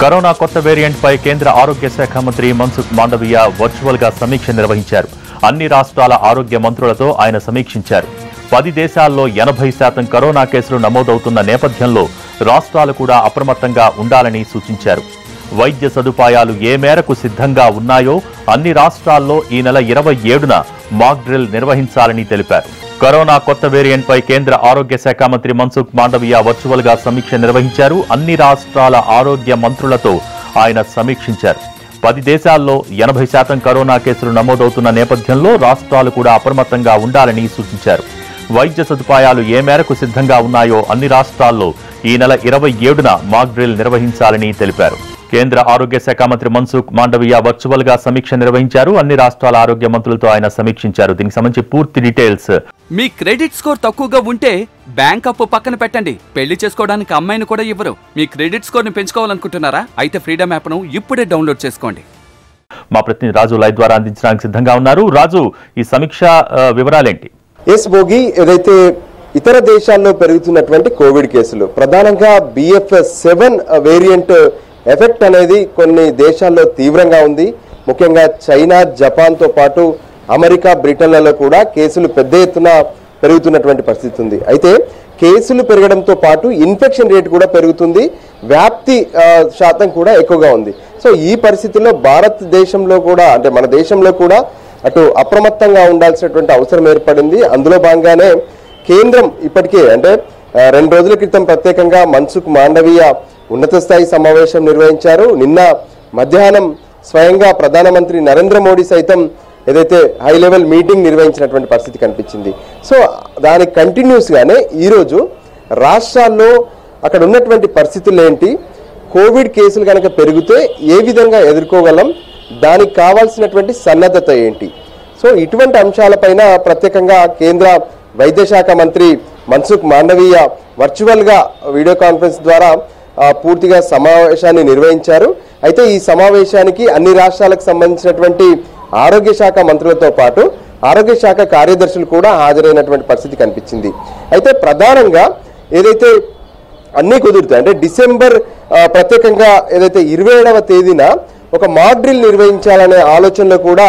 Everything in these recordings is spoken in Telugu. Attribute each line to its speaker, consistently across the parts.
Speaker 1: కరోనా కొత్త వేరియంట్ పై కేంద్ర ఆరోగ్య శాఖ మంత్రి మన్సుఖ్ మాండవీయ వర్చువల్గా సమీక్ష నిర్వహించారు. అన్ని రాష్ట్రాల ఆరోగ్య మంత్రులతో ఆయన సమీక్షించారు. పది దేశాల్లో ఎనభై శాతం కరోనా కేసులు నమోదవుతున్న నేపథ్యంలో రాష్ట్రాలు కూడా అప్రమత్తంగా ఉండాలని సూచించారు. వైద్య సదుపాయాలు ఏ మేరకు సిద్ధంగా ఉన్నాయో అన్ని రాష్ట్రాల్లో ఈ నెల ఇరవై ఏడున మాక్ డ్రిల్ నిర్వహించాలని తెలిపారు. కరోనా కొత్త వేరియంట్పై కేంద్ర ఆరోగ్య శాఖ మంత్రి మన్సుఖ్ మాండవియా వర్చువల్గా సమీక్ష నిర్వహించారు. అన్ని రాష్ట్రాల ఆరోగ్య మంత్రులతో ఆయన సమీక్షించారు. పది దేశాల్లో ఎనభై శాతం కరోనా కేసులు నమోదవుతున్న నేపథ్యంలో రాష్ట్రాలు కూడా అప్రమత్తంగా ఉండాలని సూచించారు. వైద్య సదుపాయాలు ఏ మేరకు సిద్ధంగా ఉన్నాయో అన్ని రాష్ట్రాల్లో ఈ నెల ఇరవై ఏడున మాక్ డ్రిల్ నిర్వహించాలని తెలిపారు. కేంద్ర ఆరోగ్య శాఖ మంత్రి మన్సుఖ్ మాండవీయ వర్చువల్గా సమీక్ష నిర్వహించారు. అన్ని రాష్ట్రాల ఆరోగ్య మంత్రులతో ఆయన సమీక్షించారు. దీనికి సంబంధించి పూర్తి డీటెయిల్స్.
Speaker 2: మీ క్రెడిట్ స్కోర్ తక్కువగా ఉంటే బ్యాంక్ అప్పు పక్కన పెట్టండి. పెళ్ళి చేసుకోవడానికి అమ్మాయిని కూడా ఇవ్వరు. మీ క్రెడిట్ స్కోర్ని పెంచుకోవాలనుకుంటున్నారా? అయితే ఫ్రీడమ్ యాప్ను ఇప్పుడే డౌన్లోడ్ చేసుకోండి.
Speaker 1: మా ప్రతినిధి రాజు లైవ్ ద్వారా అందించడానికి సిద్ధంగా ఉన్నారు. రాజు ఈ సమీక్ష వివరాలేంటి?
Speaker 3: ఎస్ భోగి. ఏదైతే ఇతర దేశాల్లో పెరుగుతున్నటువంటి కోవిడ్ కేసులు ప్రధానంగా బిఎఫ్ఎస్ సెవెన్ వేరియంట్ ఎఫెక్ట్ అనేది కొన్ని దేశాల్లో తీవ్రంగా ఉంది. ముఖ్యంగా చైనా జపాన్తో పాటు అమెరికా బ్రిటన్లలో కూడా కేసులు పెద్ద ఎత్తున పెరుగుతున్నటువంటి పరిస్థితి ఉంది. అయితే కేసులు పెరగడంతో పాటు ఇన్ఫెక్షన్ రేట్ కూడా పెరుగుతుంది. వ్యాప్తి శాతం కూడా ఎక్కువగా ఉంది. సో ఈ పరిస్థితుల్లో భారతదేశంలో కూడా అంటే మన దేశంలో కూడా అటు అప్రమత్తంగా ఉండాల్సినటువంటి అవసరం ఏర్పడింది. అందులో భాగంగానే కేంద్రం ఇప్పటికే అంటే రెండు రోజుల క్రితం ప్రత్యేకంగా మన్సుఖ్ మాండవీయ ఉన్నత స్థాయి సమావేశం నిర్వహించారు. నిన్న మధ్యాహ్నం స్వయంగా ప్రధానమంత్రి నరేంద్ర మోడీ సైతం ఏదైతే హై లెవెల్ మీటింగ్ నిర్వహించినటువంటి పరిస్థితి కనిపించింది. సో దానికి కంటిన్యూస్గానే ఈరోజు రాష్ట్రాల్లో అక్కడ ఉన్నటువంటి పరిస్థితులు ఏంటి? కోవిడ్ కేసులు కనుక పెరిగితే ఏ విధంగా ఎదుర్కోగలం? దానికి కావాల్సినటువంటి సన్నద్ధత ఏంటి? సో ఇటువంటి అంశాలపైన ప్రత్యేకంగా కేంద్ర వైద్య శాఖ మంత్రి మన్సుఖ్ మాండవీయ వర్చువల్గా వీడియో కాన్ఫరెన్స్ ద్వారా పూర్తిగా సమావేశాన్ని నిర్వహించారు. అయితే ఈ సమావేశానికి అన్ని రాష్ట్రాలకు సంబంధించినటువంటి ఆరోగ్య శాఖ మంత్రులతో పాటు ఆరోగ్య శాఖ కార్యదర్శులు కూడా హాజరైనటువంటి పరిస్థితి కనిపించింది. అయితే ప్రధానంగా ఏదైతే అన్నీ కుదురుతాయి అంటే డిసెంబర్ ప్రత్యేకంగా ఏదైతే ఇరవై ఏడవ తేదీన ఒక మాక్ డ్రిల్ నిర్వహించాలనే ఆలోచనలో కూడా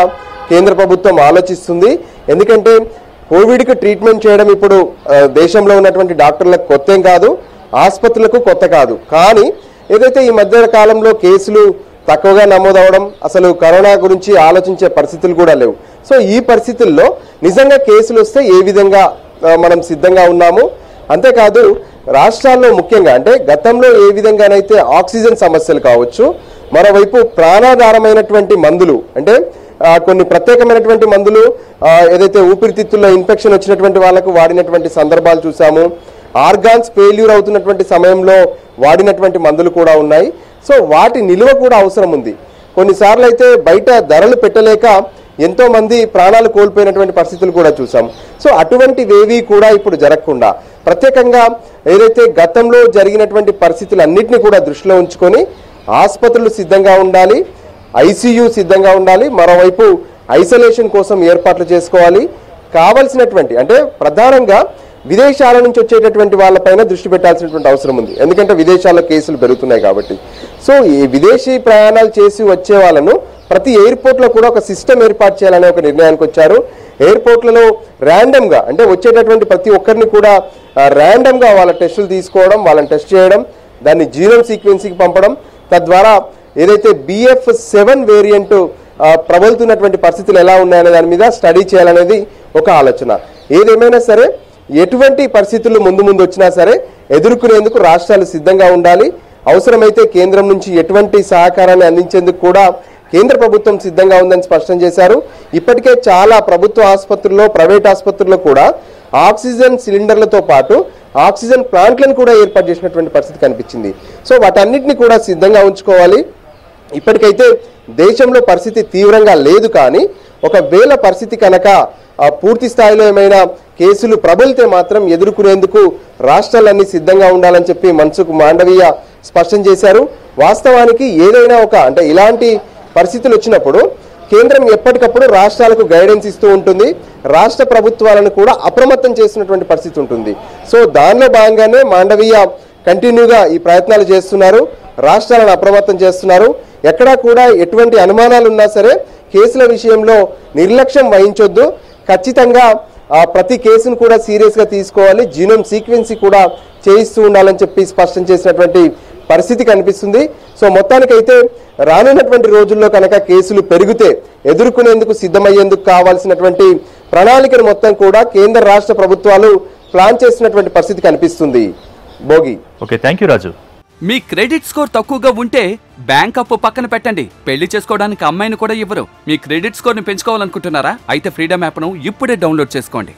Speaker 3: కేంద్ర ప్రభుత్వం ఆలోచిస్తుంది. ఎందుకంటే కోవిడ్కి ట్రీట్మెంట్ చేయడం ఇప్పుడు దేశంలో ఉన్నటువంటి డాక్టర్లకు కొత్త ఏం కాదు. ఆసుపత్రులకు కొత్త కాదు. కానీ ఏదైతే ఈ మధ్య కాలంలో కేసులు తక్కువగా నమోదవడం అసలు కరోనా గురించి ఆలోచించే పరిస్థితులు కూడా లేవు. సో ఈ పరిస్థితుల్లో నిజంగా కేసులు వస్తే ఏ విధంగా మనం సిద్ధంగా ఉన్నాము? అంతేకాదు రాష్ట్రాల్లో ముఖ్యంగా అంటే గతంలో ఏ విధంగానైతే ఆక్సిజన్ సమస్యలు కావచ్చు మరోవైపు ప్రాణాధారమైనటువంటి మందులు అంటే కొన్ని ప్రత్యేకమైనటువంటి మందులు ఏదైతే ఊపిరితిత్తుల్లో ఇన్ఫెక్షన్ వచ్చినటువంటి వాళ్ళకు వాడినటువంటి సందర్భాలు చూసాము. ఆర్గాన్స్ ఫెయిల్యూర్ అవుతున్నటువంటి సమయంలో వాడినటువంటి మందులు కూడా ఉన్నాయి. సో వాటి నిల్వ కూడా అవసరం ఉంది. కొన్నిసార్లు అయితే బయట ధరలు పెట్టలేక ఎంతో మంది ప్రాణాలు కోల్పోయినటువంటి పరిస్థితులు కూడా చూసాం. సో అటువంటివేవి కూడా ఇప్పుడు జరగకుండా ప్రత్యేకంగా ఏదైతే గతంలో జరిగినటువంటి పరిస్థితులన్నింటినీ కూడా దృష్టిలో ఉంచుకొని ఆసుపత్రులు సిద్ధంగా ఉండాలి ఐసీయూ సిద్ధంగా ఉండాలి మరోవైపు ఐసోలేషన్ కోసం ఏర్పాట్లు చేసుకోవాలి. కావలసినటువంటి అంటే ప్రధానంగా విదేశాల నుంచి వచ్చేటటువంటి వాళ్ళపైన దృష్టి పెట్టాల్సినటువంటి అవసరం ఉంది. ఎందుకంటే విదేశాల్లో కేసులు పెరుగుతున్నాయి కాబట్టి. సో ఈ విదేశీ ప్రయాణాలు చేసి వచ్చే వాళ్ళను ప్రతి ఎయిర్పోర్ట్లో కూడా ఒక సిస్టమ్ ఏర్పాటు చేయాలనే ఒక నిర్ణయానికి వచ్చారు. ఎయిర్పోర్ట్లలో ర్యాండమ్గా అంటే వచ్చేటటువంటి ప్రతి ఒక్కరిని కూడా ర్యాండమ్గా వాళ్ళ టెస్టులు తీసుకోవడం వాళ్ళని టెస్ట్ చేయడం దాన్ని జీనోమ్ సీక్వెన్సీకి పంపడం తద్వారా ఏదైతే బిఎఫ్ సెవెన్ వేరియంట్ ప్రబలుతున్నటువంటి పరిస్థితులు ఎలా ఉన్నాయనే దాని మీద స్టడీ చేయాలనేది ఒక ఆలోచన. ఏదేమైనా సరే ఎటువంటి పరిస్థితులు ముందు ముందు వచ్చినా సరే ఎదుర్కొనేందుకు రాష్ట్రాలు సిద్ధంగా ఉండాలి. అవసరమైతే కేంద్రం నుంచి ఎటువంటి సహకారాన్ని అందించేందుకు కూడా కేంద్ర ప్రభుత్వం సిద్ధంగా ఉందని స్పష్టం చేశారు. ఇప్పటికే చాలా ప్రభుత్వ ఆసుపత్రుల్లో ప్రైవేట్ ఆసుపత్రుల్లో కూడా ఆక్సిజన్ సిలిండర్లతో పాటు ఆక్సిజన్ ప్లాంట్లను కూడా ఏర్పాటు చేసినటువంటి పరిస్థితి కనిపించింది. సో వాటన్నిటిని కూడా సిద్ధంగా ఉంచుకోవాలి. ఇప్పటికైతే దేశంలో పరిస్థితి తీవ్రంగా లేదు కానీ ఒకవేళ పరిస్థితి కనుక పూర్తి స్థాయిలో ఏమైనా కేసులు ప్రబలితే మాత్రం ఎదుర్కొనేందుకు రాష్ట్రాలన్నీ సిద్ధంగా ఉండాలని చెప్పి మన్సుఖ్ మాండవీయ స్పష్టం చేశారు. వాస్తవానికి ఏదైనా ఒక అంటే ఇలాంటి పరిస్థితులు వచ్చినప్పుడు కేంద్రం ఎప్పటికప్పుడు రాష్ట్రాలకు గైడెన్స్ ఇస్తూ ఉంటుంది. రాష్ట్ర ప్రభుత్వాలను కూడా అప్రమత్తం చేసినటువంటి పరిస్థితి ఉంటుంది. సో దానిలో భాగంగానే మాండవీయ కంటిన్యూగా ఈ ప్రయత్నాలు చేస్తున్నారు. రాష్ట్రాలను అప్రమత్తం చేస్తున్నారు. ఎక్కడా కూడా ఎటువంటి అనుమానాలు ఉన్నా సరే కేసుల విషయంలో నిర్లక్ష్యం వహించొద్దు. ఖచ్చితంగా ఆ, ప్రతి కేసును కూడా సీరియస్గా తీసుకోవాలి. జీనోమ్ సీక్వెన్సీ కూడా చేయిస్తూ ఉండాలని చెప్పి స్పష్టం చేసినటువంటి పరిస్థితి కనిపిస్తుంది. సో మొత్తానికైతే రానున్నటువంటి రోజుల్లో కనుక కేసులు పెరిగితే ఎదుర్కొనేందుకు సిద్ధమయ్యేందుకు కావాల్సినటువంటి ప్రణాళికను మొత్తం కూడా కేంద్ర రాష్ట్ర ప్రభుత్వాలు ప్లాన్ చేసినటువంటి పరిస్థితి కనిపిస్తుంది. Bhogi.
Speaker 1: Okay thank you Raju.
Speaker 2: Me credit score తక్కువగా ఉంటే బ్యాంక్ అప్పు పక్కన పెట్టండి. పెళ్ళి చేసుకోవడానికి అమ్మాయిని కూడా ఇవ్వరు. మీ క్రెడిట్ స్కోర్ని పెంచుకోవాలనుకుంటున్నారా? అయితే ఫ్రీడమ్ యాప్ను ఇప్పుడే డౌన్లోడ్ చేసుకోండి.